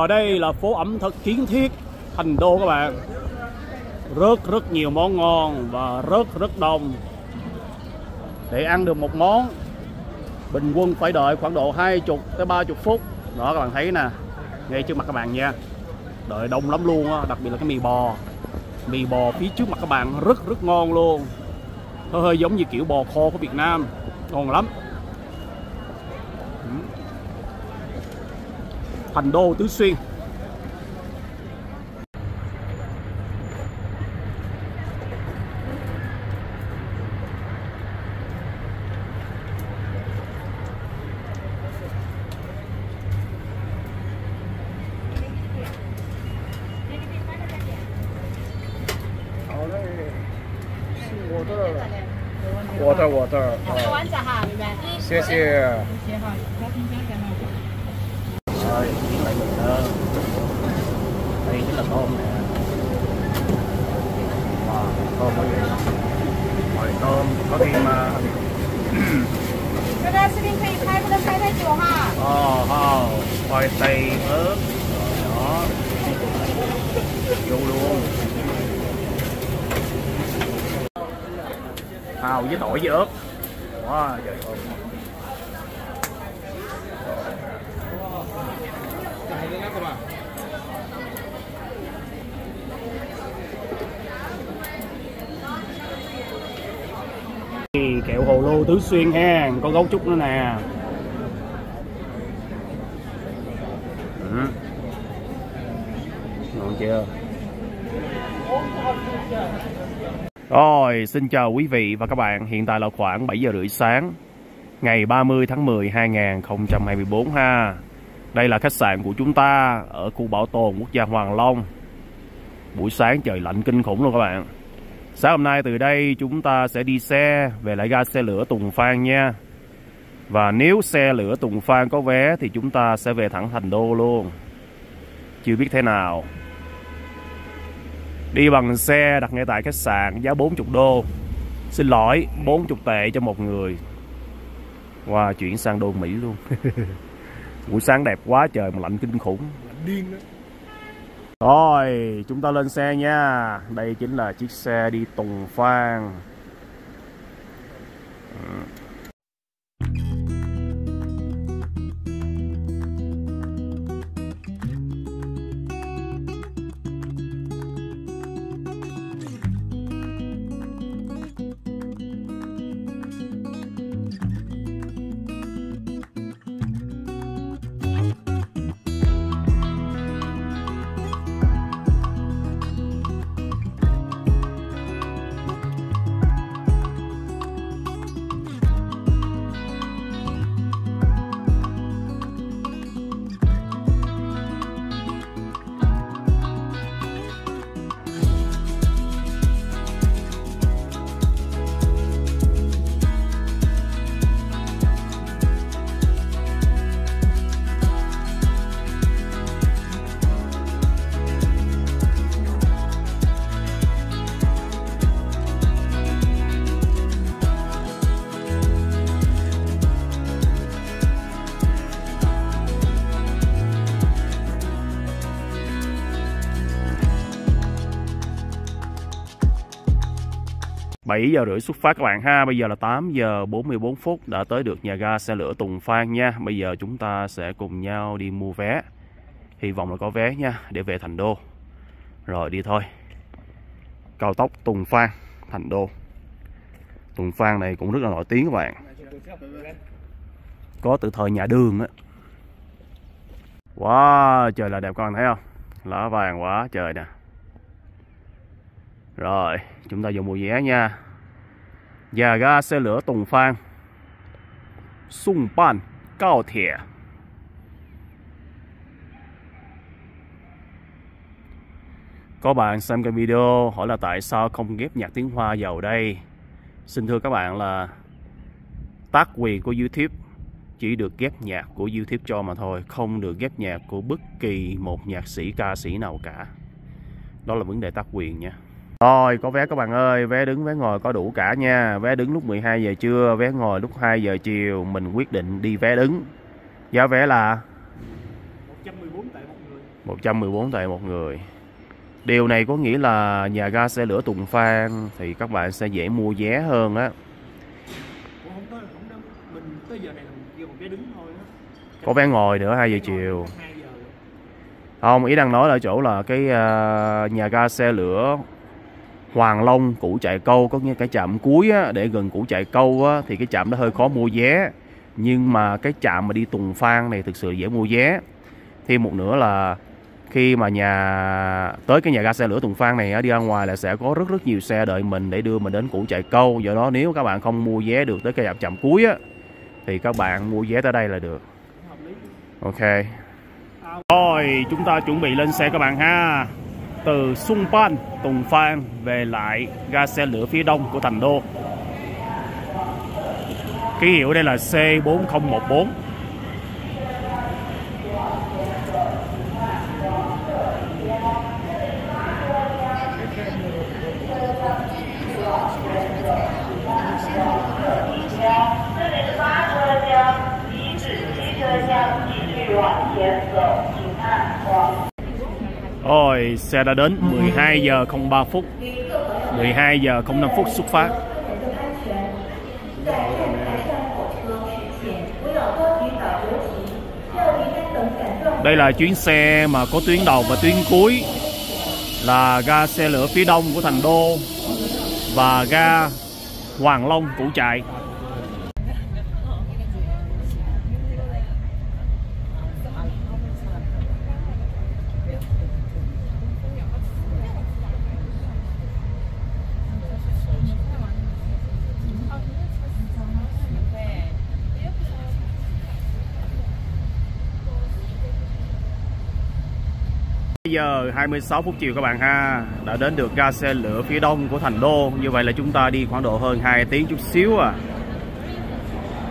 Ở đây là phố ẩm thực kiến thiết. Thành Đô các bạn. Rất rất nhiều món ngon và rất rất đông. Để ăn được một món, Bình quân phải đợi khoảng độ 20 tới 30 phút. Đó, các bạn thấy nè. Ngay trước mặt các bạn nha. Đợi đông lắm luôn á, Đặc biệt là cái mì bò. Mì bò phía trước mặt các bạn rất rất ngon luôn. Hơi hơi giống như kiểu bò kho của Việt Nam. Ngon lắm. Thành Đô Tứ Xuyên. Hào với tỏi với ớt wow, trời ơi. Kẹo hồ lô tứ xuyên ha có gấu trúc nữa nè. Ừ. ngon chưa rồi, xin chào quý vị và các bạn hiện tại là khoảng 7 giờ rưỡi sáng, ngày 30 tháng 10 2024 ha đây là khách sạn của chúng ta ở khu bảo tồn quốc gia Hoàng Long buổi sáng trời lạnh kinh khủng luôn các bạn Sáng hôm nay từ đây chúng ta sẽ đi xe, về lại ga xe lửa Tùng Phan nha. Và nếu xe lửa Tùng Phan có vé thì chúng ta sẽ về thẳng Thành Đô luôn. Chưa biết thế nào. Đi bằng xe đặt ngay tại khách sạn giá 40 đô. Xin lỗi, 40 tệ cho một người. Wow, chuyển sang đô Mỹ luôn. Buổi sáng đẹp quá trời mà lạnh kinh khủng. điên đó Rồi, chúng ta lên xe nha. Đây chính là chiếc xe đi Tùng Phan. Ừ. bảy giờ rưỡi xuất phát các bạn ha. Bây giờ là 8 giờ 44 phút Đã tới được nhà ga xe lửa Tùng Phan nha. Bây giờ chúng ta sẽ cùng nhau đi mua vé. Hy vọng là có vé nha, Để về Thành Đô. Rồi, đi thôi. Cao tốc Tùng Phan, Thành Đô. Tùng Phan này cũng rất là nổi tiếng các bạn. Có từ thời nhà đường á. Wow, Trời là đẹp các bạn thấy không? Lá vàng quá trời nè rồi, chúng ta dùng mua vé nha. Nhà ga xe lửa Tùng Phan. Sung Ban, Cao Thiện. Có bạn xem cái video hỏi là tại sao không ghép nhạc tiếng Hoa vào đây. Xin thưa các bạn là tác quyền của YouTube chỉ được ghép nhạc của YouTube cho mà thôi, không được ghép nhạc của bất kỳ một nhạc sĩ ca sĩ nào cả. Đó là vấn đề tác quyền nha. Rồi, có vé các bạn ơi, vé đứng vé ngồi có đủ cả nha. Vé đứng lúc 12 giờ trưa, vé ngồi lúc 2 giờ chiều, mình quyết định đi vé đứng. Giá vé là? 114 tệ một người. 114 tệ một người. Điều này có nghĩa là nhà ga xe lửa Tùng Phan thì các bạn sẽ dễ mua vé hơn á. Có vé ngồi nữa 2 giờ chiều. 2 giờ. Rồi. Không, ý đang nói là chỗ là cái à, nhà ga xe lửa Hoàng Long, Củ Chạy Câu Có nghĩa cái trạm cuối á, để gần Củ Chạy Câu á, thì cái trạm đó hơi khó mua vé. Nhưng mà cái trạm mà đi Tùng Phan này thực sự dễ mua vé. Thêm một nữa là khi mà nhà tới cái nhà ga xe lửa Tùng Phan này á, đi ra ngoài là sẽ có rất rất nhiều xe đợi mình để đưa mình đến Củ Chạy Câu. Do đó nếu các bạn không mua vé được tới cái trạm trạm cuối á, thì các bạn mua vé tới đây là được. Ok. Rồi chúng ta chuẩn bị lên xe các bạn ha. Từ Sung Pan, Tùng Phan về lại ga xe lửa phía đông của thành đô. Ký hiệu đây là C4014 Rồi, xe đã đến. 12 giờ 03 phút. 12 giờ 05 phút xuất phát. Đây là chuyến xe mà có tuyến đầu và tuyến cuối. Là ga xe lửa phía đông của thành đô Và ga Hoàng Long Củ Trại Bây giờ 26 phút chiều các bạn ha. Đã đến được ga xe lửa phía đông của thành đô. Như vậy là chúng ta đi khoảng độ hơn 2 tiếng chút xíu à.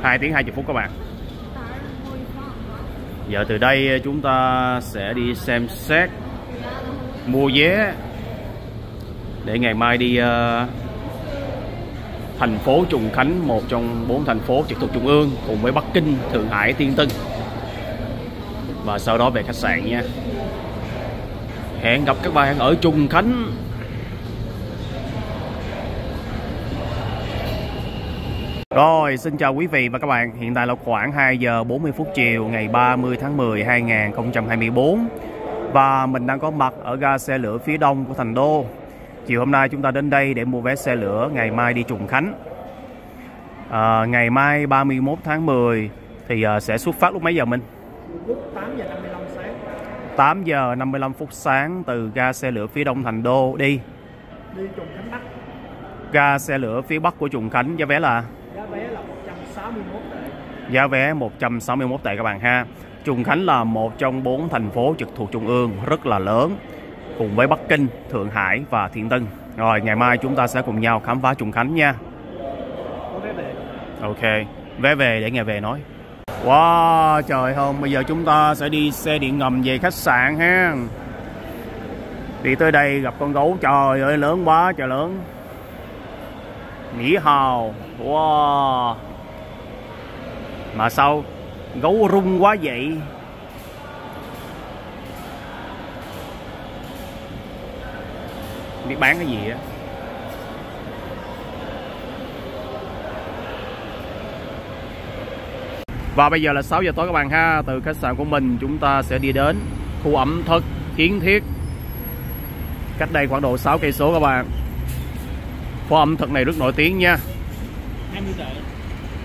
2 tiếng 20 phút các bạn. Giờ từ đây chúng ta sẽ đi xem xét Mua vé Để ngày mai đi uh, Thành phố Trùng Khánh Một trong bốn thành phố trực thuộc Trung ương Cùng với Bắc Kinh, Thượng Hải, Tiên Tân. Và sau đó về khách sạn nha. Hẹn gặp các bạn ở Trùng Khánh. Rồi, xin chào quý vị và các bạn. Hiện tại là khoảng 2 giờ 40 phút chiều Ngày 30 tháng 10 2024 Và mình đang có mặt ở ga xe lửa phía đông của thành đô. Chiều hôm nay chúng ta đến đây để mua vé xe lửa Ngày mai đi Trùng Khánh. À, Ngày mai 31 tháng 10 Thì à, sẽ xuất phát lúc mấy giờ mình? lúc 8 giờ 55 8 giờ 55 phút sáng từ ga xe lửa phía đông thành đô đi. Đi trùng khánh bắc. Ga xe lửa phía bắc của Trùng Khánh giá vé là? Giá vé là 161 tệ. Giá vé 161 tệ các bạn ha. Trùng Khánh là một trong bốn thành phố trực thuộc Trung ương rất là lớn cùng với Bắc Kinh, Thượng Hải và Thiên Tân. Rồi ngày mai chúng ta sẽ cùng nhau khám phá Trùng Khánh nha. Ok vé về để ngày về nói Wow, trời không, bây giờ chúng ta sẽ đi xe điện ngầm về khách sạn ha. Đi tới đây gặp con gấu, trời ơi, lớn quá, trời lớn. Mỹ hào, Wow. Mà sao gấu rung quá vậy? Biết bán cái gì á? Và bây giờ là 6 giờ tối các bạn ha. Từ khách sạn của mình chúng ta sẽ đi đến khu ẩm thực Kiến Thiết. Cách đây khoảng độ 6 cây số các bạn. Khu ẩm thực này rất nổi tiếng nha. 20 tệ.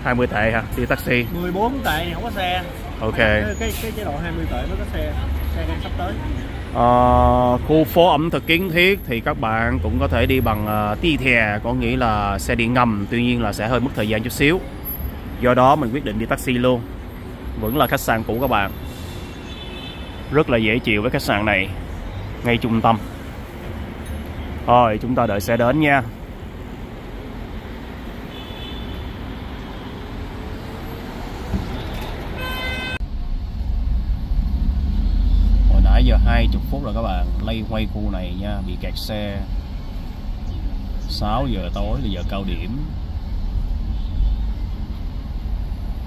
20 tệ ha, đi taxi. 14 tệ không có xe. Ok. Cái, cái, cái chế độ 20 tệ mới có xe. Xe đang sắp tới. Ờ, khu phố ẩm thực kiến thiết thì các bạn cũng có thể đi bằng uh, ti thè có nghĩa là xe điện ngầm tuy nhiên là sẽ hơi mất thời gian chút xíu do đó mình quyết định đi taxi luôn. Vẫn là khách sạn cũ các bạn. Rất là dễ chịu với khách sạn này. Ngay trung tâm. Rồi, chúng ta đợi xe đến nha. Hồi nãy giờ 20 phút rồi các bạn. Lay quay khu này nha. Bị kẹt xe. 6 giờ tối là giờ cao điểm.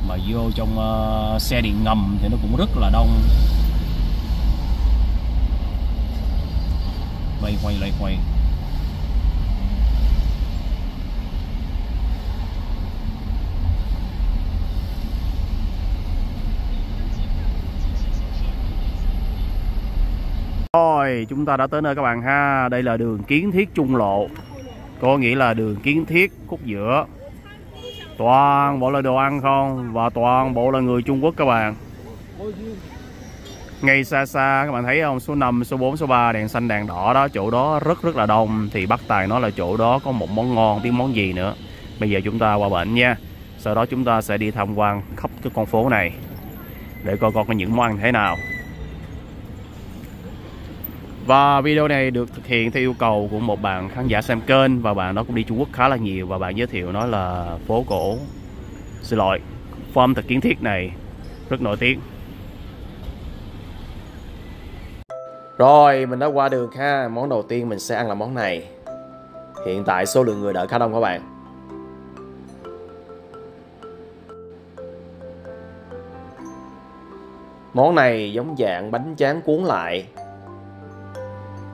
Mà vô trong uh, xe điện ngầm thì nó cũng rất là đông loay quay loay quay Rồi, chúng ta đã tới nơi các bạn ha. Đây là đường Kiến Thiết Trung Lộ. Có nghĩa là đường Kiến Thiết khúc giữa. Toàn bộ là đồ ăn không và toàn bộ là người Trung Quốc các bạn. Ngay xa xa các bạn thấy không? Số 5, số 4, số 3 đèn xanh đèn đỏ đó, chỗ đó rất rất là đông thì bắt Tài nó là chỗ đó có một món ngon, tiếng món gì nữa. Bây giờ chúng ta qua bệnh nha. Sau đó chúng ta sẽ đi tham quan khắp cái con phố này để coi coi có những món ăn thế nào. Và video này được thực hiện theo yêu cầu của một bạn khán giả xem kênh và bạn đó cũng đi Trung Quốc khá là nhiều và bạn giới thiệu nó là phố cổ xin lỗi form ẩm thực kiến thiết này, rất nổi tiếng. Rồi, mình đã qua được ha. Món đầu tiên mình sẽ ăn là món này. Hiện tại số lượng người đợi khá đông các bạn. Món này giống dạng bánh tráng cuốn lại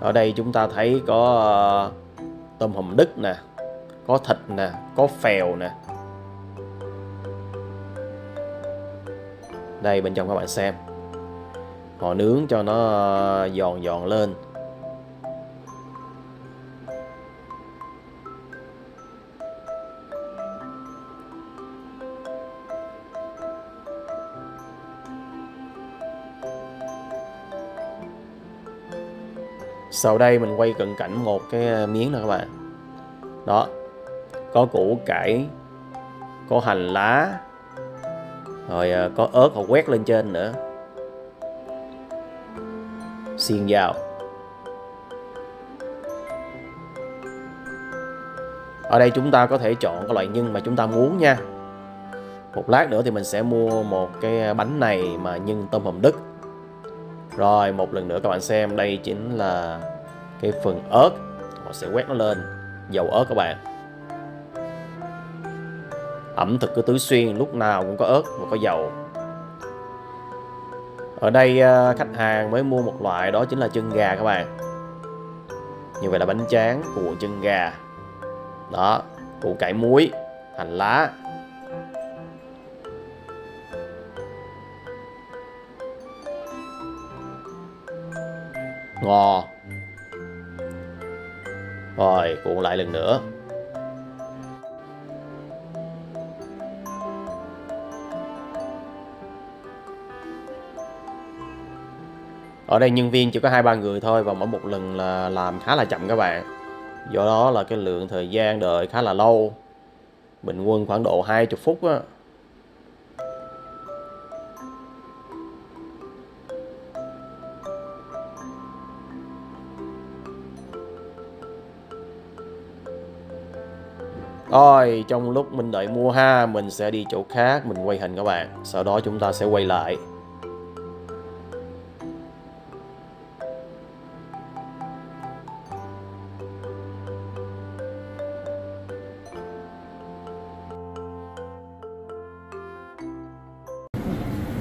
ở đây chúng ta thấy có ờ, tôm hùm đức nè, có thịt nè, có phèo nè. Đây bên trong các bạn xem. Họ nướng cho nó ờ, giòn giòn lên. Sau đây mình quay cận cảnh một cái à, miếng nè các bạn. Đó. Có củ cải, có hành lá, rồi à, có ớt họ quét lên trên nữa. Xiên vào ở đây chúng ta có thể chọn cái loại nhân mà chúng ta muốn nha. Một lát nữa thì mình sẽ mua một cái à, bánh này mà nhân tôm hùm đức rồi, một lần nữa các bạn xem, đây chính là cái phần ớt. Họ sẽ quét nó lên, dầu ớt các bạn. Ẩm thực của tứ xuyên lúc nào cũng có ớt và có dầu. Ở đây à, khách hàng mới mua một loại đó chính là chân gà các bạn. Như vậy là bánh tráng của chân gà. Đó, củ cải muối, hành lá. Ngò rồi, cuộn lại lần nữa. Ở đây nhân viên chỉ có hai, ba người thôi và mỗi một lần là làm khá là chậm các bạn. Do đó là cái lượng thời gian đợi khá là lâu. Bình quân khoảng độ 20 phút á. Rồi, trong lúc mình đợi mua ha, mình sẽ đi chỗ khác, mình quay hình các bạn. Sau đó chúng ta sẽ quay lại.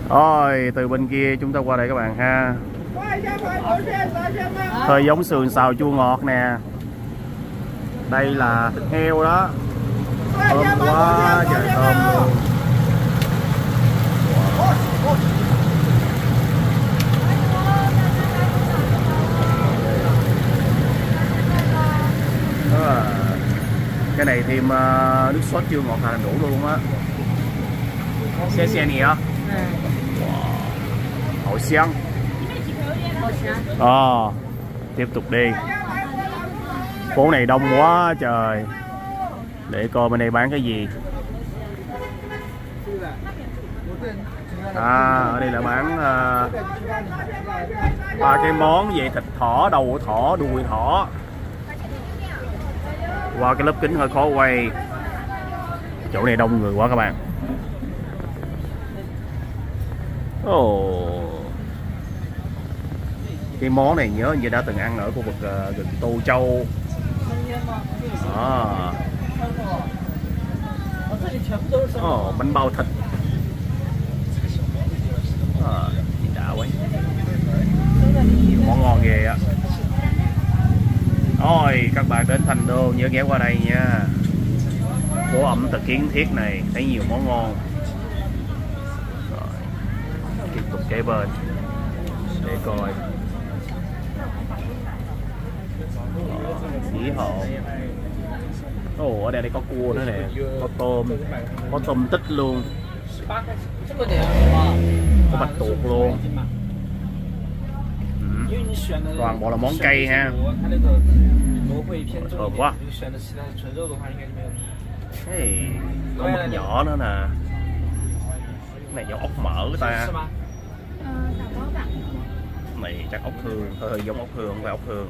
Rồi, từ bên kia chúng ta qua đây các bạn ha. Hơi giống sườn xào chua ngọt nè. Đây là thịt heo đó thơm quá trời thơm luôn cái này thêm uh, nước sốt chưa ngọt là đủ luôn á. Xe xe nè wow. hậu xiang à, ờ, tiếp tục đi. Phố này đông quá trời để coi bên đây bán cái gì. À ở đây là bán à, ba uh, cái món về thịt thỏ đầu thỏ đùi thỏ. Qua cái lớp kính hơi khó quay. Chỗ này đông người quá các bạn. Ồ. Oh. cái món này nhớ như đã từng ăn ở khu vực uh, gần Tô Châu. À. Ồ, bánh bao thịt. À, đã quá. Món ngon ghê á. Rồi, các bạn đến Thành Đô nhớ ghé qua đây nha. Phố ẩm thực kiến thiết này thấy nhiều món ngon. Rồi. Tiếp tục kế bên. Để coi. Ờ, Dĩ hộ. Ồ ở đây đây có cua nữa nè Có tôm Có tôm tích luôn. Có bạch tuộc luôn. Ừ. Toàn bộ là món cây ha. Thơm quá. Hey, Có mực nhỏ nữa nè. Cái này giống ốc mỡ ta. Này chắc ốc hương Hơi hơi giống ốc hương không phải ốc hương.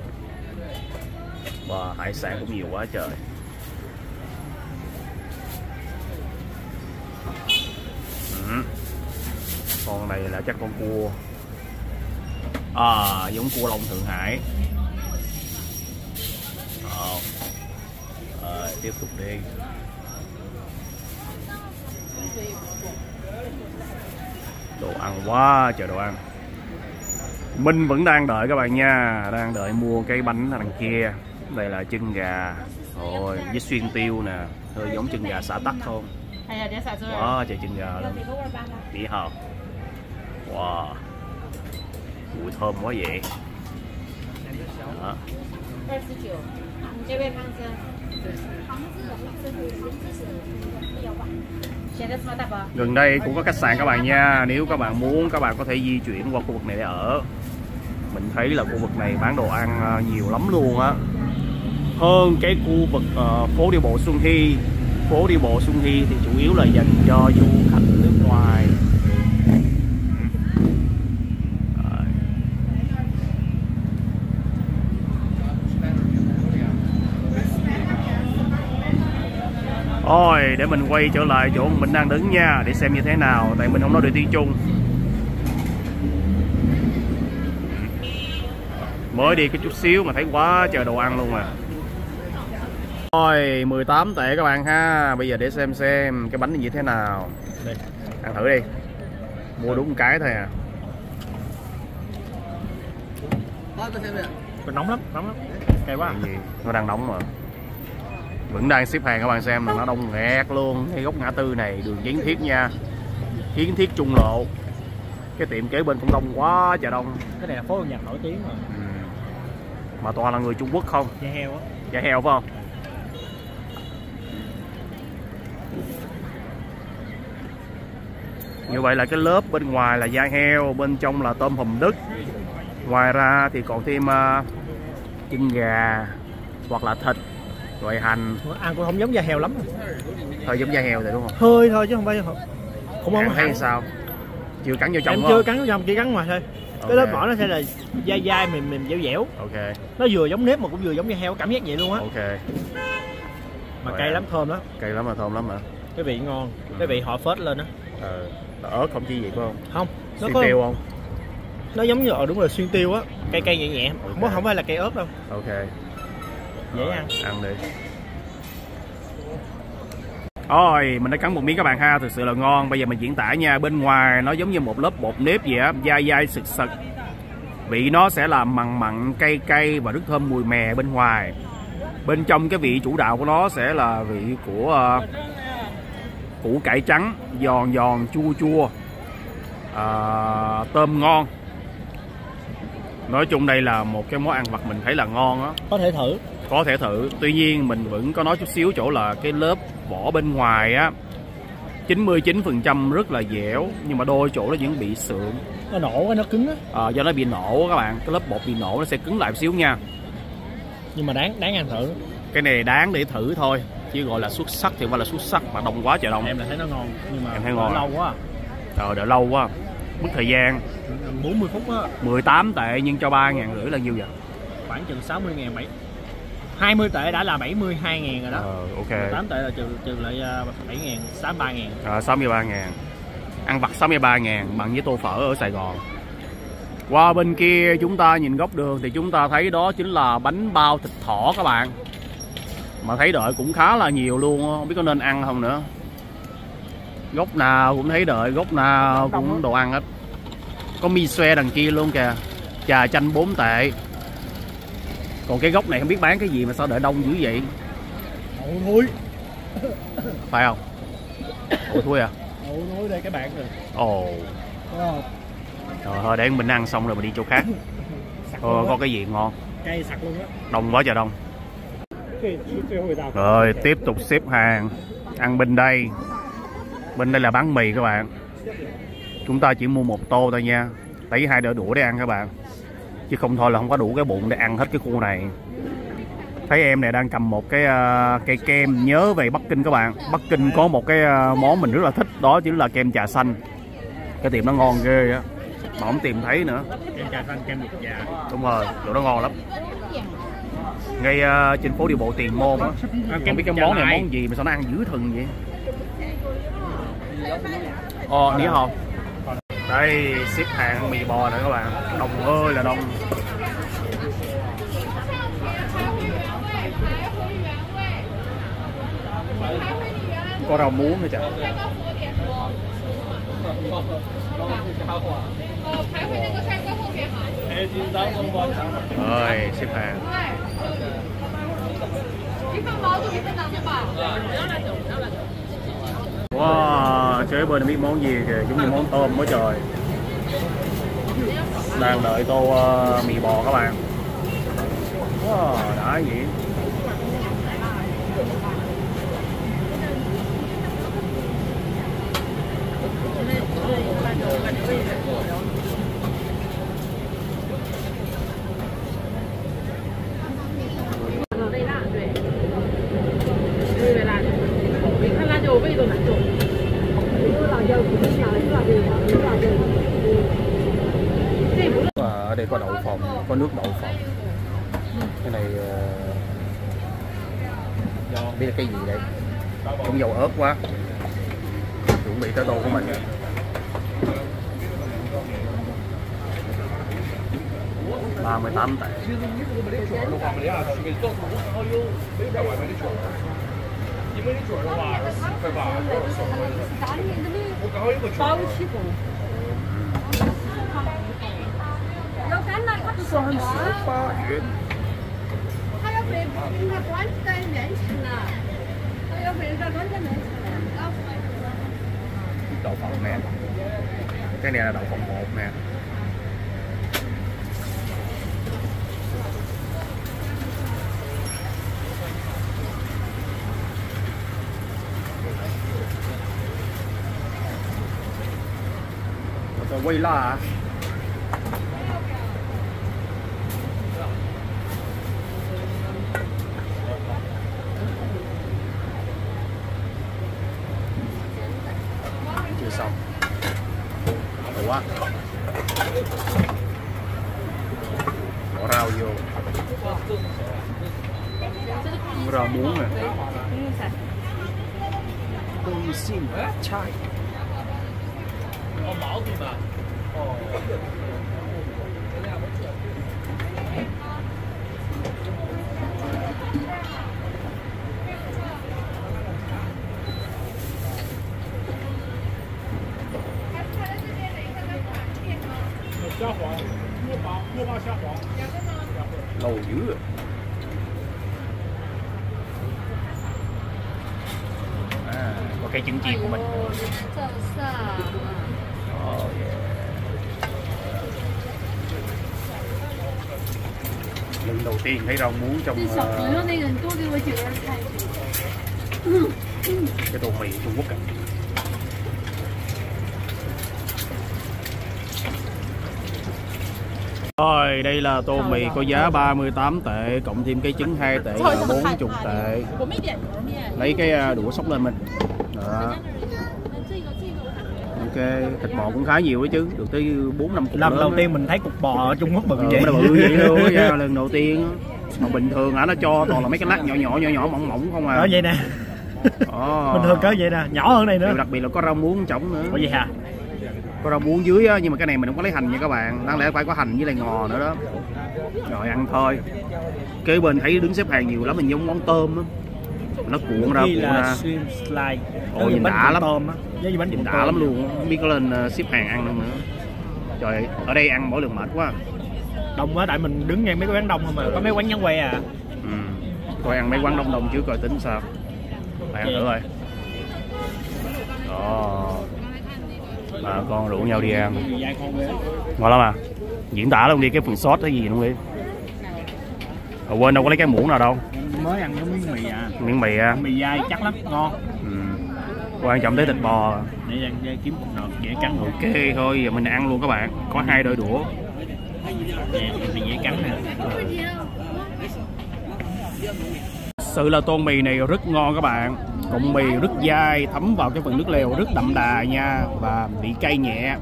Và hải sản cũng nhiều quá trời Con này là chắc con cua. À giống cua lông thượng hải. À, à, tiếp tục đi. Đồ ăn quá trời đồ ăn. Minh vẫn đang đợi các bạn nha. Đang đợi mua cái bánh đằng kia. Đây là chân gà. Rồi với xuyên tiêu nè. Hơi giống chân gà xả tắc không? quá trời chân gà luôn tí hờ wow mùi thơm quá vậy đó. 二十九，你这位胖子，胖子的胖子是人只是不要吧？现在什么大包？ gần đây cũng có khách sạn các bạn nha nếu các bạn muốn các bạn có thể di chuyển qua khu vực này để ở mình thấy là khu vực này bán đồ ăn ờ, nhiều lắm luôn á hơn cái khu vực ờ, phố đi bộ Xuân Hy phố đi bộ Xuân Hy thì chủ yếu là dành cho du khách nước ngoài Rồi. Để mình quay trở lại chỗ mình đang đứng nha, Để xem như thế nào, Tại mình không nói được tiếng Trung Mới đi cái chút xíu mà thấy quá trời đồ ăn luôn à rồi 18 tệ các bạn ha Bây giờ để xem xem cái bánh này như thế nào Đây. Ăn thử đi Mua đúng một cái thôi à Còn nóng lắm, nóng lắm. Cay quá. Cái gì? Nó đang nóng mà Vẫn đang xếp hàng các bạn xem là nó đông nghẹt luôn Ngay góc ngã tư này đường Kiến Thiết nha Kiến Thiết Trung Lộ Cái tiệm kế bên cũng đông quá trời đông Cái này là phố nhạc nổi tiếng mà. ừ. Mà toàn là người Trung Quốc không Da heo á. Chả heo phải không Như vậy là cái lớp bên ngoài là da heo Bên trong là tôm hùm Đức Ngoài ra thì còn thêm uh, chân gà Hoặc là thịt Rồi hành Ăn cũng không giống da heo lắm. Hơi giống da heo rồi đúng không? Hơi thôi chứ không phải không. Ăn hẳn. sao? Chưa cắn vô trong Em chưa cắn vô trong, chỉ cắn ngoài thôi. Ok. Cái lớp vỏ nó sẽ là dai dai mềm mềm dẻo dẻo. Ok Nó vừa giống nếp mà cũng vừa giống da heo, cảm giác vậy luôn á. ok Mà cay lắm, thơm lắm. Cây lắm mà thơm lắm hả? Cái vị ngon. Ừ. Cái vị họ phết lên á. Ờ là ớt không chi gì phải không? Không, nó Xuyên có tiêu không? nó giống như ờ đúng rồi xuyên tiêu á, cay cay nhẹ nhẹ. Ok. Không không phải là cây ớt đâu. Ok Dễ ăn. Ăn đi Ôi, mình đã cắn một miếng các bạn ha, thực sự là ngon. Bây giờ mình diễn tả nha, bên ngoài nó giống như một lớp bột nếp vậy á, dai dai sực sực. Vị nó sẽ là mặn mặn, cay cay và rất thơm mùi mè bên ngoài. Bên trong cái vị chủ đạo của nó sẽ là vị của ờ, củ cải trắng, giòn giòn, chua chua, Ờ, tôm ngon. Nói chung đây là một cái món ăn vặt mình thấy là ngon á. Có thể thử. có thể thử. Tuy nhiên mình vẫn có nói chút xíu chỗ là cái lớp vỏ bên ngoài á 99% rất là dẻo nhưng mà đôi chỗ nó vẫn bị sượng. Nó nổ cái nó cứng á, à, do nó bị nổ các bạn. Cái lớp bột bị nổ nó sẽ cứng lại một xíu nha nhưng mà đáng đáng ăn thử. cái này đáng để thử thôi chứ gọi là xuất sắc thì không phải là xuất sắc mà đông quá trời đông Em là thấy nó ngon, nhưng mà Em thấy ngon à? lâu quá. rồi đợi lâu quá mất thời gian 40 phút á, 18 tệ nhưng cho ba ngàn rưỡi là nhiêu vậy khoảng chừng 60 ngàn bảy 20 tệ đã là 72 ngàn rồi đó. ờ ok 8 tệ là trừ trừ lại à, 7 ngàn, 63 ngàn. à, 63 ngàn ăn vặt 63 ngàn bằng với tô phở ở Sài Gòn qua bên kia chúng ta nhìn góc đường thì chúng ta thấy đó chính là bánh bao thịt thỏ các bạn. Mà thấy đợi cũng khá là nhiều luôn không biết có nên ăn không nữa. Góc nào cũng thấy đợi góc nào cũng đồ ăn hết. Có mi xoe đằng kia luôn kìa. Trà chanh 4 tệ. Còn cái gốc này không biết bán cái gì mà sao đợi đông dữ vậy? Đậu thúi phải không? Ủa thui à? Đậu thúi đây cái bạn rồi. Ồ. Không? Rồi thôi để mình ăn xong rồi mình đi chỗ khác. Ờ, có cái gì ngon? Cây sặc luôn á. Đông quá trời đông. Rồi tiếp tục xếp hàng. Ăn bên đây. Bên đây là bán mì các bạn. Chúng ta chỉ mua một tô thôi nha. Lấy hai đỡ đũa để ăn các bạn. Chứ không thôi là không có đủ cái bụng để ăn hết cái khu này. Thấy em này đang cầm một cái ờ, cây kem. Nhớ về Bắc Kinh các bạn. Bắc Kinh có một cái ờ, món mình rất là thích. Đó chính là kem trà xanh. Cái tiệm nó ngon ghê á mà không tìm thấy nữa. Kem trà xanh kem bột già. Đúng rồi chỗ đó ngon lắm. Ngay ờ, trên phố đi bộ tiền môn á. Không biết cái món này món gì mà sao nó ăn dữ thần vậy? Ờ, ní hồn Đây, xếp hàng mì bò nữa các bạn. Đông ơi là đông Có rau muống nữa trời rồi, xếp hàng. Wow, chơi bên biết món gì kìa, giống như món tôm quá trời. Đang đợi tô uh, mì bò các bạn. Wow, đã vậy. Và ở đây có đậu phộng, có nước đậu phộng. Cái này không biết là cái gì đây Cũng dầu ớt quá. Chuẩn bị tới tô của mình. Ba mươi tám tệ ba元他要被他关在面前了，他要被人家关在面前了。 đậu phộng nè cái này là đậu phộng bột nè Rồi quay la à chưa Rau muống nè tôm xin chai lâu tiên thấy rau muống trong ờ, cái tô mì Trung Quốc cả. Rồi, đây là tô mì có giá 38 tệ cộng thêm cái trứng 2 tệ là 40 tệ. Lấy cái à, đũa sóc lên mình. Đó ok, thịt bò cũng khá nhiều đấy chứ, được tới 4 5 Lần đầu tiên mình thấy cục bò ở Trung Quốc bự ừ, vậy. nó bự vậy luôn á, lần đầu tiên. Mà bình thường hả nó cho toàn là mấy cái lát nhỏ nhỏ nhỏ nhỏ mỏng mỏng không à. Đó vậy nè. Đó. Bình thường cỡ vậy nè Nhỏ hơn này nữa. Điều đặc biệt là có rau muống trống nữa. Ủa vậy hả? Có rau muống dưới á nhưng mà cái này mình không có lấy hành nha các bạn. Đáng lẽ phải có hành với lại ngò nữa đó. Rồi ăn thôi. Kế bên thấy đứng xếp hàng nhiều lắm mình giống món tôm á nó cuộn ra cuộn ra. slide Ồ, nhìn đã lắm. tôm á. Bánh nhìn cuộn đã tôm. lắm luôn. Không biết có lên ờ, xếp hàng ăn không nữa. Trời ở đây ăn mỗi lần mệt quá. Đông quá tại mình đứng ngay mấy cái quán đông thôi mà có mấy quán nhắn que à? Ừ. coi ăn mấy quán đông đông trước coi tính sao. Mày ăn thử coi. Đó. Bà con rủ nhau đi ăn. Ngon lắm à? Diễn tả luôn đi cái phần sốt cái gì luôn đi. Quên đâu có lấy cái muỗng nào đâu mới ăn cái miếng mì à. Miếng mì à? Mì dai chắc lắm ngon. Ừ. quan trọng tới thịt bò. Để ăn kiếm một nồi dễ cắn. Ok thôi giờ mình ăn luôn các bạn. Có hai đôi đũa. Nè thì dễ cắn nè sự là tô mì này rất ngon các bạn. Cọng mì rất dai thấm vào cái phần nước lèo rất đậm đà nha. Và vị cay nhẹ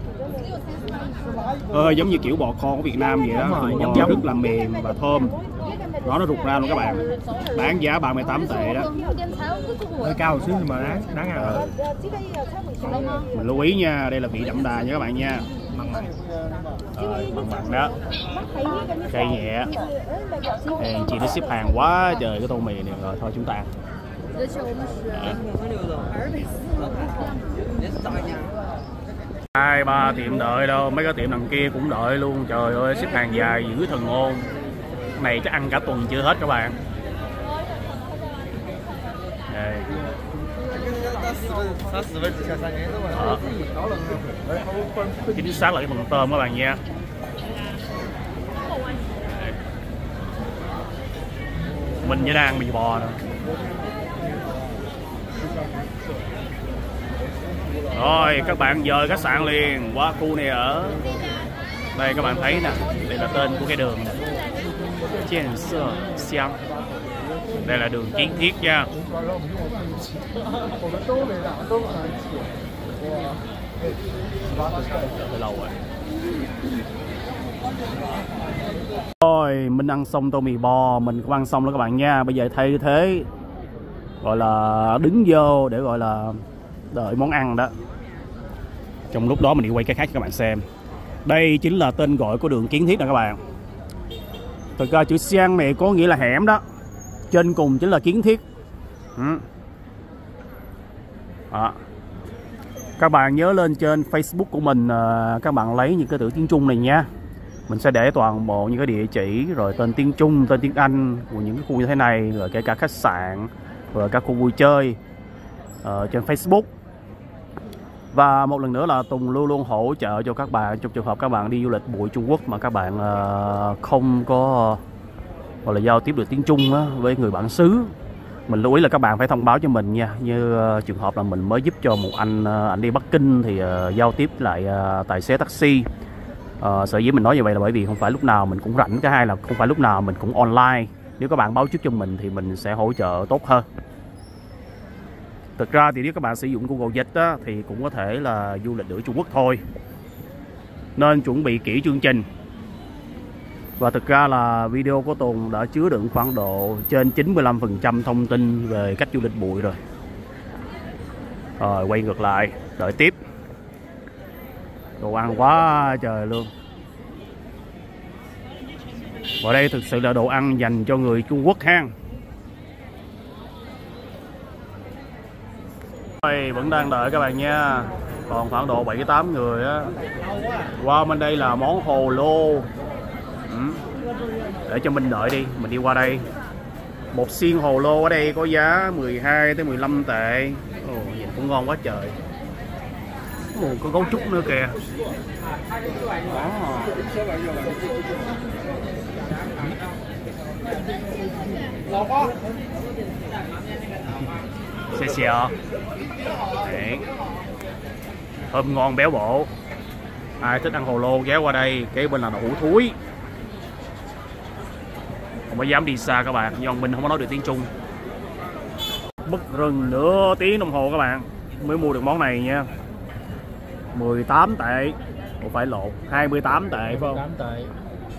ờ, giống như kiểu bò kho của Việt Nam vậy đó rồi, giống bò giống. rất là mềm và thơm. Nó nó rụt ra luôn các bạn. Bán giá 38 tệ đó. Hơi cao một xíu nhưng mà đáng đáng ăn. Ờ, mình lưu ý nha đây là vị đậm đà nha các bạn nha. Mặn mặn Rồi, mặn mặn đó. Cay nhẹ. Hèn chị nó xếp hàng quá trời cái tô mì này rồi thôi chúng ta ăn hai, ba tiệm đợi đâu, mấy cái tiệm đằng kia cũng đợi luôn. Trời ơi, xếp hàng dài giữ thần ôn này chắc ăn cả tuần chưa hết các bạn. Đây. Đó. chính xác là cái phần tôm các bạn nha. Mình với đang bị bò nè rồi, các bạn dời khách sạn liền. Qua khu này ở đây, các bạn thấy nè. Đây là tên của cái đường trên sơ xiang đây là đường kiến thiết nha. Lâu rồi. Rồi, mình ăn xong tô mì bò, mình cũng ăn xong rồi các bạn nha. Bây giờ thay thế, gọi là đứng vô để gọi là đợi món ăn đó. Trong lúc đó mình đi quay cái khác cho các bạn xem. Đây chính là tên gọi của đường kiến thiết nè các bạn. Thực ra chữ Siang này có nghĩa là hẻm đó. Trên cùng chính là kiến thiết. Ừ. các bạn nhớ lên trên Facebook của mình à, các bạn lấy những cái từ tiếng Trung này nha. Mình sẽ để toàn bộ những cái địa chỉ rồi tên tiếng Trung tên tiếng Anh của những cái khu như thế này rồi kể cả khách sạn rồi các khu vui chơi ờ, trên Facebook và một lần nữa là Tùng luôn luôn hỗ trợ cho các bạn trong trường hợp các bạn đi du lịch bụi Trung Quốc mà các bạn ờ, không có gọi là giao tiếp được tiếng Trung á, với người bản xứ mình lưu ý là các bạn phải thông báo cho mình nha. Như ờ, trường hợp là mình mới giúp cho một anh ờ, anh đi Bắc Kinh thì giao tiếp lại tài xế taxi. Uh, sở dĩ mình nói như vậy là bởi vì không phải lúc nào mình cũng rảnh cái hai là không phải lúc nào mình cũng online. Nếu các bạn báo trước cho mình thì mình sẽ hỗ trợ tốt hơn thực ra thì nếu các bạn sử dụng Google Dịch á, thì cũng có thể là du lịch ở Trung Quốc thôi. Nên chuẩn bị kỹ chương trình. Và thực ra là video của Tùng đã chứa đựng khoảng độ trên 95% thông tin về cách du lịch bụi rồi. Rồi quay ngược lại đợi tiếp. Đồ ăn quá trời luôn. Và đây thực sự là đồ ăn dành cho người Trung Quốc hang Đây, vẫn đang đợi các bạn nha. Còn khoảng độ 7 8 người á. Qua bên đây là món hồ lô. Ừ. để cho mình đợi đi mình đi qua đây. Một xiên hồ lô ở đây có giá 12 tới 15 tệ. Ồ, nhìn cũng ngon quá trời. Ồ, có gấu trúc nữa kìa. Đó xe xe Đấy. thơm ngon béo bổ. Ai thích ăn hồ lô ghé qua đây. Kế bên là đậu hũ thúi. Không có dám đi xa các bạn do mình không có nói được tiếng trung. Mất rừng nửa tiếng đồng hồ các bạn mới mua được món này nha. 18 tệ. Ủa phải lộn. 28 tệ phải không? 8 tệ.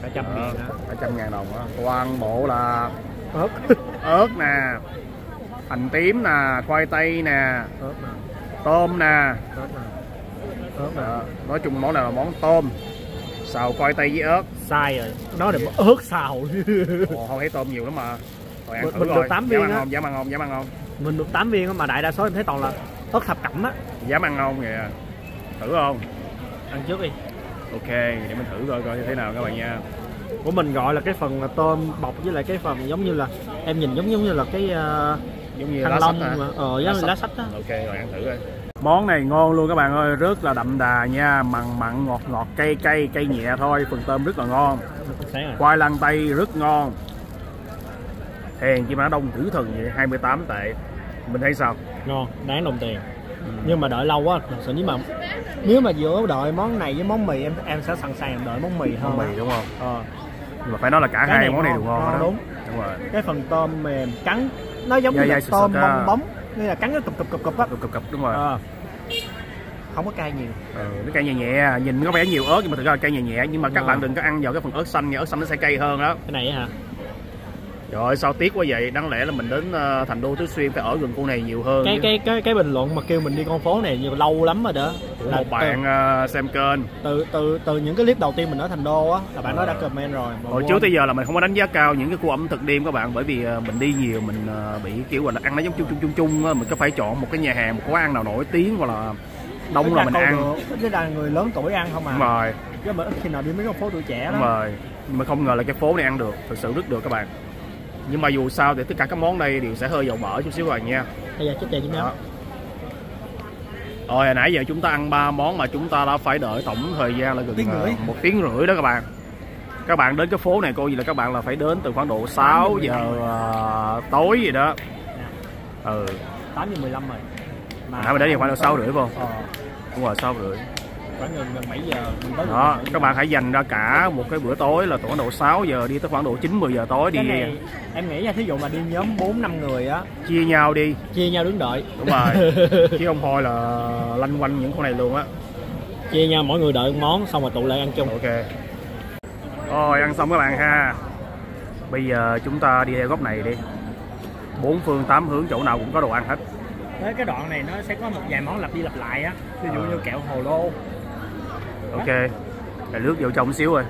Cả trăm Ờ, ngàn đó cả trăm ngàn đồng á toàn bộ là ớt. ớt nè hành tím nè khoai tây nè tôm nè. Ớt nè ớt nè Ờ, nói chung món này là món tôm. Xào khoai tây với ớt. Sai rồi. Nó là ớt xào. Ồ, không thấy tôm nhiều lắm mà. Rồi ăn Mình- thử mình được rồi. tám dám viên ăn á. không? Dám ăn không? Dám ăn không? Mình được 8 viên mà đại đa số em thấy toàn là ớt thập cẩm á. Dám ăn không kìa? Thử không? Ăn trước đi. Ok để mình thử coi coi như thế nào các bạn nha. Của mình gọi là cái phần là tôm bọc với lại cái phần giống như là em nhìn giống giống như là cái uh, giống như thanh lá long sách hả? ờ giống như lá sách á. Ok rồi ăn thử coi. Món này ngon luôn các bạn ơi rất là đậm đà nha. Mặn mặn ngọt ngọt cay cay cay nhẹ thôi. Phần tôm rất là ngon. Rồi khoai lang tây rất ngon. Hèn chi mà nó đông tử thần vậy 28 tệ. Mình thấy sao? Ngon đáng đồng tiền. Nhưng mà đợi lâu quá thật sự nếu mà nếu mà giữa đợi món này với món mì em em sẽ sẵn sàng đợi món mì hơn. Món mì đúng không? Ờ. Nhưng mà phải nói là cả Cái hai món này đều ngon, ngon ngon, đó. đúng. đúng rồi. Cái phần tôm mềm cắn nó giống Dai như là dai sực tôm sực á. bong bóng nên là cắn nó cụp cụp cụp cụp á. Cục cục cục đúng rồi. Ờ. không có cay nhiều. Ừ, nó cay nhẹ nhẹ nhìn có vẻ nhiều ớt nhưng mà thực ra là cay nhẹ nhẹ. Nhưng mà các Ờ. bạn đừng có ăn vào cái phần ớt xanh nha. Ớt xanh nó sẽ cay hơn đó cái này á hả trời ơi sao tiếc quá vậy? Đáng lẽ là mình đến ờ, thành đô tứ xuyên phải ở gần cô này nhiều hơn cái cái cái cái bình luận mà kêu mình đi con phố này nhiều lâu lắm rồi đó. Của là một bạn ờ, xem kênh. từ từ từ những cái clip đầu tiên mình ở thành đô á là bạn đó đã Ờ. comment rồi mà hồi trước tới giờ là mình không có đánh giá cao những cái khu ẩm thực đêm các bạn bởi vì ờ, mình đi nhiều mình ờ, bị kiểu là ăn nó giống chung chung chung chung á mình có phải chọn một cái nhà hàng một quán ăn nào nổi tiếng hoặc là đông là mình ăn. Cái là người lớn tuổi ăn không đúng à. Rồi. Chứ mà ít khi nào đi mấy con phố tuổi trẻ đúng đó. Rồi. Nhưng mà không ngờ là cái phố này ăn được thực sự rất được các bạn nhưng mà dù sao thì tất cả các món đây đều sẽ hơi dầu mỡ chút xíu rồi nha bây giờ chút tiền Đó. nhau Rồi hồi nãy giờ chúng ta ăn ba món mà chúng ta đã phải đợi tổng thời gian là gần Tiếng ờ, rưỡi. một tiếng rưỡi đó các bạn. Các bạn đến cái phố này coi gì là các bạn là phải đến từ khoảng độ 6 giờ ờ, tối gì đó. Ừ, 8 giờ 15 rồi mà nãy mình đến giờ khoảng độ 6 rưỡi phải không? ờ, Đúng rồi 6 rưỡi. Khoảng gần gần 7 giờ mình tới Đó, 7 các bạn hãy dành ra cả một cái bữa tối là khoảng độ 6 giờ đi tới khoảng độ 9 10 giờ tối đi. Cái này em nghĩ nha thí dụ mà đi nhóm 4 5 người á chia nhau đi. chia nhau đứng đợi. Đúng rồi. Chứ không thôi là lanh quanh những con này luôn á. chia nhau mỗi người đợi một món xong rồi tụ lại ăn chung. Ok. Rồi ăn xong các bạn ha. Bây giờ chúng ta đi theo góc này đi. Bốn phương tám hướng chỗ nào cũng có đồ ăn hết. Tới cái đoạn này nó sẽ có một vài món lặp đi lặp lại á. Ví dụ Ờ. như kẹo hồ lô ok. Là nước vô trong xíu rồi.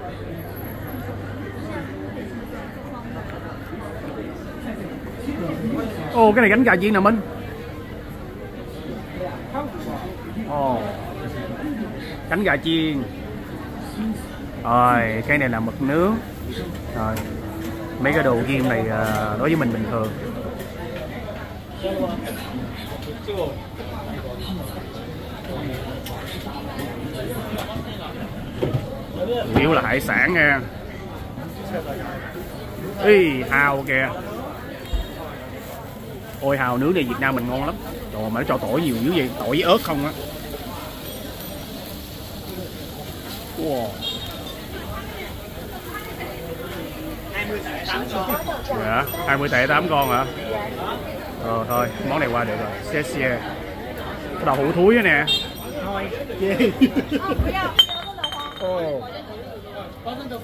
Ô, cái này gánh gà chiên nè, minh. Ồ. Cánh gà chiên. Rồi, cái này là mực nướng rồi. Mấy cái đồ game này à, đối với mình bình thường. Yếu là hải sản nha Ý, hào kìa. Ôi hào nướng này Việt Nam mình ngon lắm. Rồi mà nó cho tỏi nhiều dữ vậy tỏi với ớt không á. Wow. dạ 20 tệ 8 con hả? Rồi thôi món này qua được rồi. Xe xe cái đậu hũ thúi nè. Thôi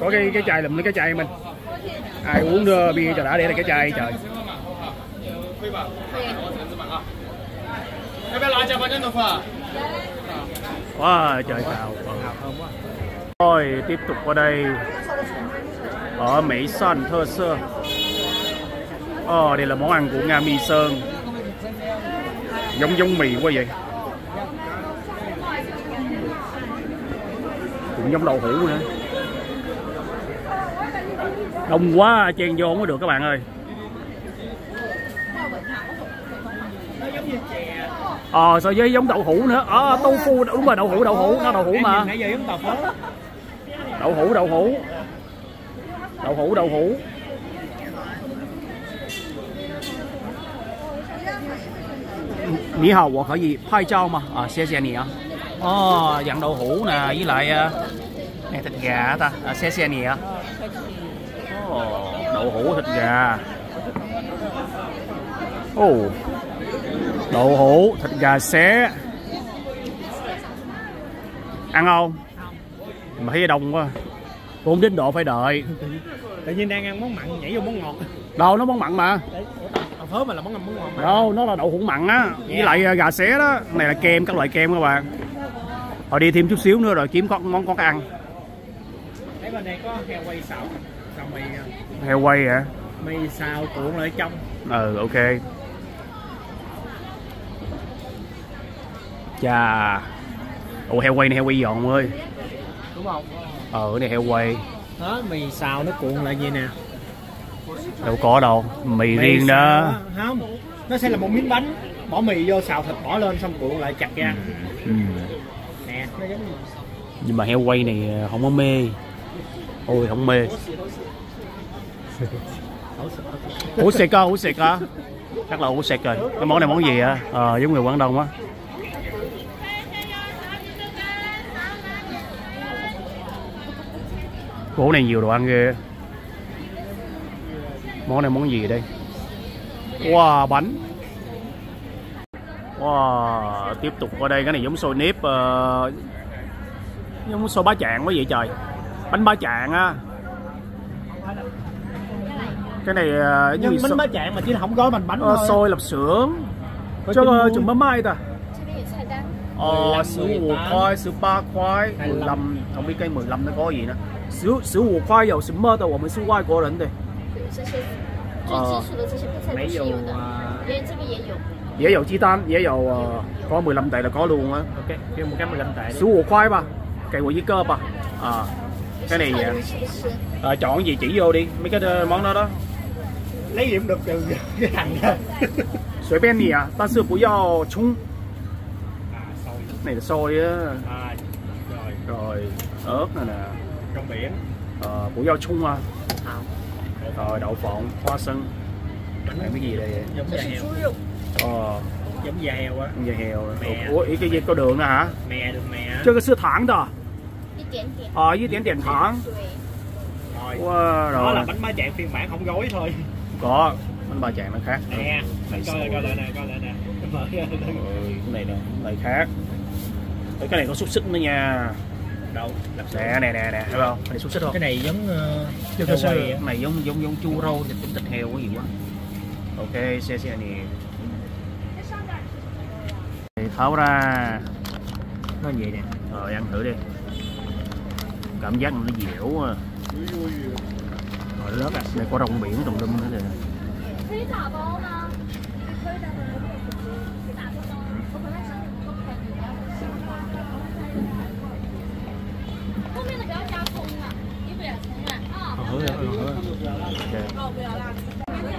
có cái cái chai lùm lấy cái chai mình. Ai uống đưa bia cho đã để là cái chai trời. Quá wow, trời vào rồi tiếp tục qua đây. Ở Mỹ Sơn Thơ Sơ Ồ, ờ, đây là món ăn của Nga Mi Sơn. Giống giống mì quá vậy. Cũng giống đậu hũ nữa đông quá chen vô không có được các bạn ơi. Ờ à, so với giống đậu hũ nữa. Ờ à, tô phu đúng rồi đậu hũ đậu hũ nó đậu hũ mà. Đậu hũ đậu hũ. Đậu hũ đậu hũ. Mỹ hào hoặc cái gì? Phai trao mà. À xe xe này à ờ dặn đậu hũ nè với lại ờ, này thịt gà ta? Ờ, xe xe này à Đậu hũ thịt gà. Ồ, đậu hũ thịt gà xé. Ăn không? Mà thấy đông quá. Cũng đến độ phải đợi. tự nhiên đang ăn món mặn nhảy vô món ngọt Đâu nó món mặn mà. Tàu phớ mà là món món ngọt mà Đâu, nó là đậu hũ mặn á, với lại à, gà xé đó. Này là kem, các loại kem các bạn. Rồi đi thêm chút xíu nữa rồi kiếm món có cái ăn. Đấy bên đây có heo quay xào mì à. Heo quay hả? mì xào cuộn lại trong Ừ, ok. Chà. Ủa heo quay này heo quay giòn ơi. đúng không Ờ, cái này heo quay. đó mì xào nó cuộn lại vậy nè đâu có đâu mì, riêng xào đó không nó sẽ là một miếng bánh bỏ mì vô xào thịt bỏ lên xong cuộn lại chặt ra ừ. nè nó giống như nhưng mà heo quay này không có mê ôi không mê hủ xịt á hủ xịt á chắc là hủ xịt rồi. Cái món này món gì á ờ giống người quảng đông á. Cỗ này nhiều đồ ăn ghê Món này món gì đây? Wow bánh. Wow Tiếp tục qua đây. Cái này giống xôi nếp ờ, Giống xôi bá chạng quá vậy trời. Bánh bá chạng á cái này uh, nhưng bánh so... má mà chỉ là không gói bánh bánh thôi. xôi lạp xưởng. Cho chúng mắm mai ta. Ờ, ờ sữa hồ khoai sữa ba khoai 15 không biết cái 15 nó có gì nữa. Sữa sữa hồ khoai dầu sữa mơ đâu mình sữa khoai của 人 đây ờ, mấy dầu dễ dầu. chi tan dễ dầu có 15 tệ là có luôn á. Ok kêu một cái 15 tệ sữa hồ khoai ba cây của dưới cơ ba. À cái này à, chọn gì chỉ vô đi mấy cái món đó đó lấy gì cũng được trừ cái thành ra 随便你啊，但是不要葱。 à xôi Này là xôi á, à rồi rồi ớt này nè, trong biển ờ, 不要葱啊. Rồi đậu phộng, hoa sân. Này cái gì đây? giống 这 da 是 heo 猪肉， Ờ, giống da heo á da heo. Mè. Ủa, ý cái gì có đường nữa hả? mè được mè á. 这个是糖的，一点点。啊，一点点糖。对， rồi Wow, đó là rồi. bánh bá chạng phiên bản không gói thôi Có, bánh ba chạng nó khác. nè coi lại coi lại nè coi lại nè Ừ, cái này nè, này khác. Cái này có xúc xích nữa nha. đâu Nè nè nè nè, thấy không? Cái này xúc xích không? cái này giống uh, Cái này giống giống giống chu râu thì cũng thịt heo cái gì quá. Ok, xe xe. Này, Tháo ra. nó vậy nè Rồi ăn thử đi. Cảm giác nó dẻo à mọi lớp à. đây có rong biển tùm lum nữa kìa.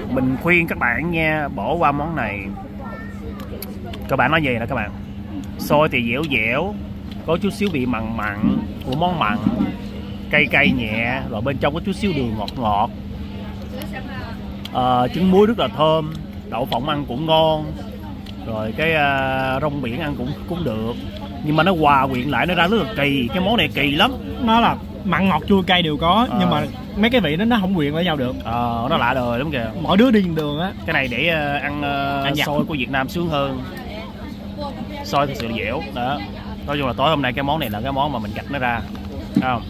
Mình khuyên các bạn nha, bỏ qua món này. Các bạn nói gì nè các bạn. Xôi thì dẻo dẻo, có chút xíu vị mặn mặn của món mặn cay cay nhẹ rồi bên trong có chút xíu đường ngọt ngọt. Ờ, trứng muối rất là thơm đậu phộng ăn cũng ngon rồi cái à, rong biển ăn cũng cũng được. Nhưng mà nó hòa quyện lại nó ra rất là kỳ cái món này kỳ lắm. Nó là mặn ngọt chua cay đều có Ờ. nhưng mà mấy cái vị đó nó không quyện với nhau được. Ờ, nó lạ đời lắm kìa. Mỗi đứa đi đường á. Cái này để ờ, ăn ờ, Ăn xôi của Việt Nam sướng hơn. Xôi thật sự là dẻo. Đó. Nói chung là tối hôm nay cái món này là cái món mà mình gạch nó ra. Không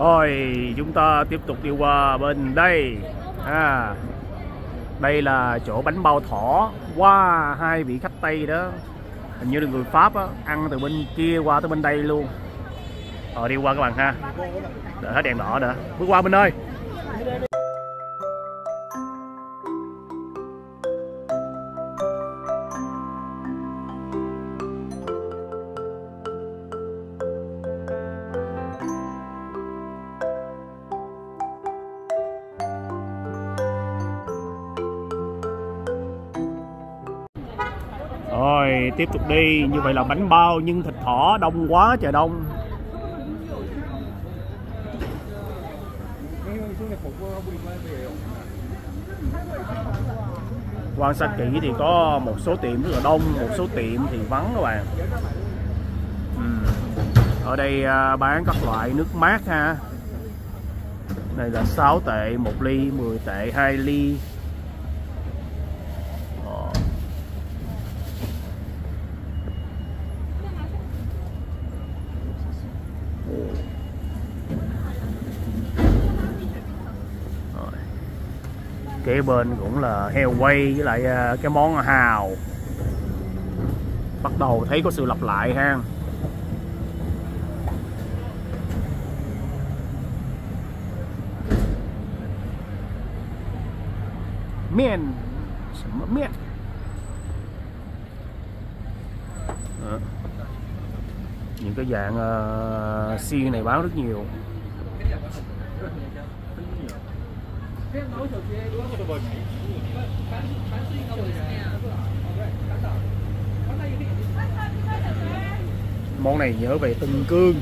Rồi chúng ta tiếp tục đi qua bên đây. À, Đây là chỗ bánh bao thỏ. Wow, hai vị khách Tây đó. Hình như là người Pháp á Ăn từ bên kia qua tới bên đây luôn. Rồi đi qua các bạn ha. Đợi hết đèn đỏ nữa Bước qua bên ơi tiếp tục đi. Như vậy là bánh bao, nhưng thịt thỏ, đông quá trời đông. Quan sát kỹ thì có một số tiệm rất là đông, một số tiệm thì vắng các bạn. Ừ. Ở đây à, bán các loại nước mát ha. Đây là 6 tệ 1 ly 10 tệ 2 ly. Kế bên cũng là heo quay với lại ờ, cái món hào. Bắt đầu thấy có sự lặp lại ha. Miền miền ờ. những cái dạng ờ, uh, xiên này bán rất nhiều. Món này nhớ về Tân Cương.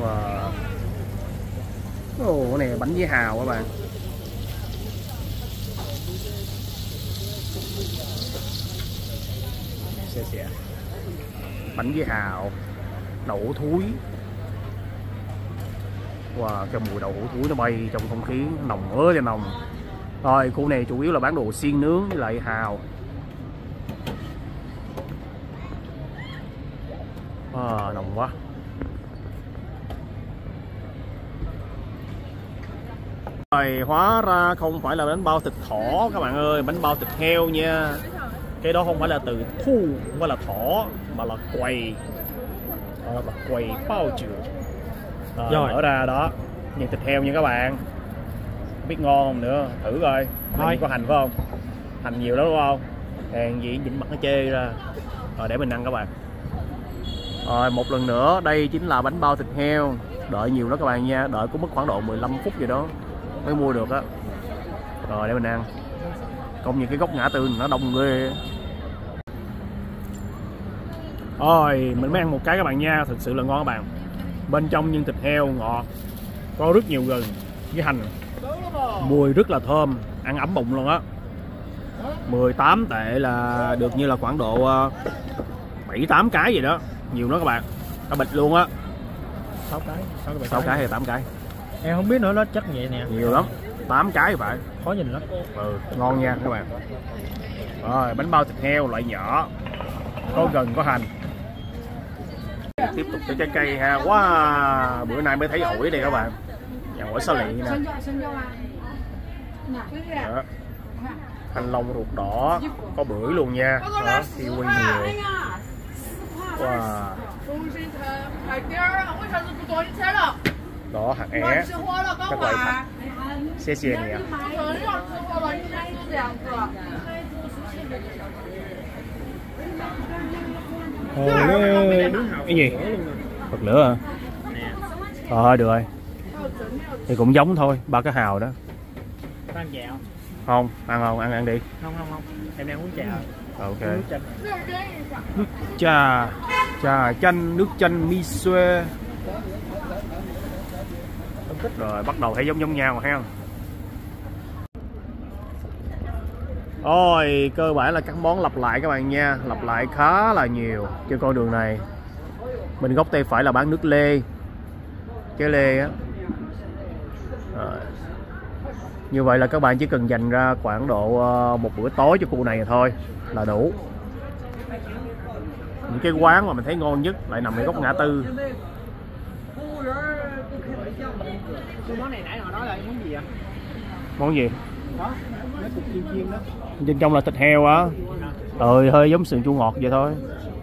Wow. Ồ, này bánh với hào các bạn. Xe xe bánh với hào. Đậu thúi wow, cái mùi đậu hũ thúi nó bay trong không khí nồng ớ cho nồng rồi khu này chủ yếu là bán đồ xiên nướng với lại hào. À, nồng quá. Rồi hóa ra không phải là bánh bao thịt thỏ các bạn ơi bánh bao thịt heo nha. Cái đó không phải là từ thu không phải là thỏ mà là quầy. Đó là quầy bao trường rồi. mở ra đó. Nhìn thịt heo nha các bạn. Biết ngon không nữa? Thử coi. Thôi. có hành phải không? Hành nhiều lắm đúng không? Hèn gì nhìn mặt nó chê ra. Rồi để mình ăn các bạn. Rồi một lần nữa. Đây chính là bánh bao thịt heo. Đợi nhiều đó các bạn nha. Đợi cũng mất khoảng độ 15 phút gì đó mới mua được á. Rồi để mình ăn. Công như cái góc ngã tư nó đông ghê. Rồi mình mới ăn một cái các bạn nha. Thực sự là ngon các bạn bên trong nhân thịt heo ngọt. Có rất nhiều gừng với hành. Mùi rất là thơm ăn ấm bụng luôn á. 18 tệ là được như là khoảng độ ờ, 7 8 cái gì đó. Nhiều đó các bạn. Cả bịch luôn á. 6 cái. 6 cái, 6 cái hay 8 cái? Em không biết nữa nó chắc vậy nè. Nhiều lắm. 8 cái phải. Khó nhìn lắm. Ừ, ngon nha các bạn. Rồi bánh bao thịt heo loại nhỏ. Có gừng có hành tiếp tục cho trái cây ha. Quá wow. bữa nay mới thấy ổi đây các bạn. Nhà ổi sao lị nè. Thanh long ruột đỏ. Có bưởi luôn nha. Đó, kiwi nhiều wow. đó hạt é. Các loại hạt. Xe xe nè cái gì? Bật lửa hả? Ờ được rồi. Thì cũng giống thôi ba cái hào đó. Có ăn không ăn không? Ăn ăn đi. Không không không. Em đang uống trà ok. Uống trà nước trà. Trà chanh nước chanh mi xuê rồi bắt đầu thấy giống giống nhau ha Ôi, cơ bản là các món lặp lại các bạn nha. Lặp lại khá là nhiều trên con đường này. Bên góc tay phải là bán nước lê. Cái lê á. Rồi. Như vậy là các bạn chỉ cần dành ra khoảng độ ờ, một bữa tối cho khu này thôi Là đủ. Những cái quán mà mình thấy ngon nhất lại nằm ở góc ngã tư. Món này nãy họ nói là món gì ạ món gì? Đó cục chiên chiên đó bên trong là thịt heo á. Ừ hơi giống sườn chua ngọt vậy thôi.